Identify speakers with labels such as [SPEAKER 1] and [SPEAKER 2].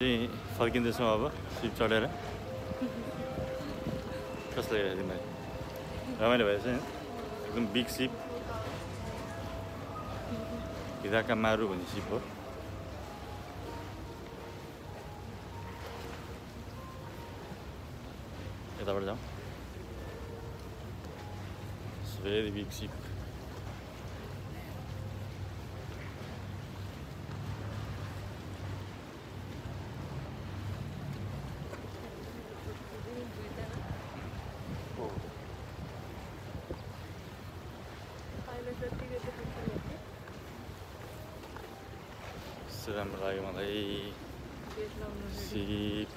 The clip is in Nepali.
[SPEAKER 1] फर्किँदैछौँ अब सिप चढेर कस्तो लाग्यो तिमीलाई रमाइलो भएछ एकदम बिग सिप हिराका मारु भन्ने सिप हो यताबाट जाउँ भेरी बिग सिप राम्रो लाग्यो मलाई सिप